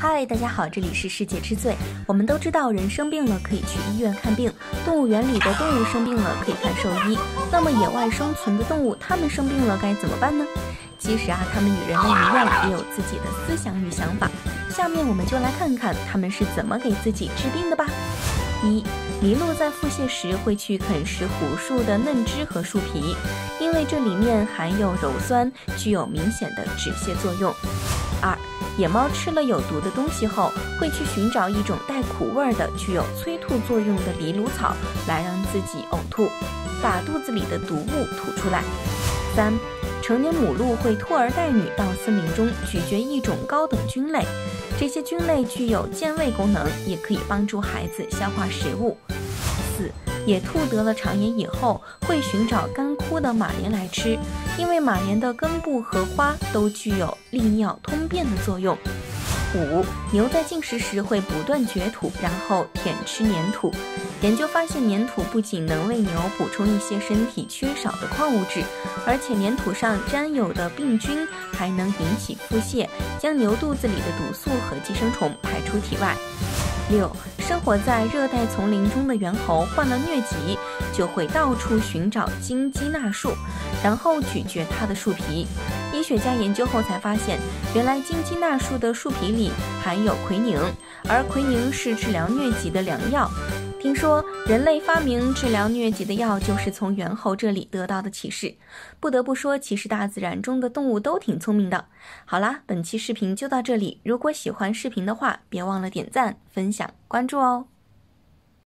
嗨，大家好，这里是世界之最。我们都知道，人生病了可以去医院看病，动物园里的动物生病了可以看兽医。那么，野外生存的动物，它们生病了该怎么办呢？其实啊，它们与人类一样，也有自己的思想与想法。下面我们就来看看它们是怎么给自己治病的吧。一，麋鹿在腹泻时会去啃食胡树的嫩枝和树皮，因为这里面含有鞣酸，具有明显的止泻作用。二。野猫吃了有毒的东西后，会去寻找一种带苦味的、具有催吐作用的藜芦草，来让自己呕吐，把肚子里的毒物吐出来。三，成年母鹿会拖儿带女到森林中咀嚼一种高等菌类，这些菌类具有健胃功能，也可以帮助孩子消化食物。四。野兔得了肠炎以后，会寻找干枯的马莲来吃，因为马莲的根部和花都具有利尿通便的作用。五，牛在进食时会不断掘土，然后舔吃粘土。研究发现，粘土不仅能为牛补充一些身体缺少的矿物质，而且粘土上沾有的病菌还能引起腹泻，将牛肚子里的毒素和寄生虫排出体外。六，生活在热带丛林中的猿猴患了疟疾，就会到处寻找金鸡纳树，然后咀嚼它的树皮。医学家研究后才发现，原来金鸡纳树的树皮里含有奎宁，而奎宁是治疗疟疾的良药。听说人类发明治疗疟疾的药，就是从猿猴这里得到的启示。不得不说，其实大自然中的动物都挺聪明的。好啦，本期视频就到这里。如果喜欢视频的话，别忘了点赞、分享、关注哦。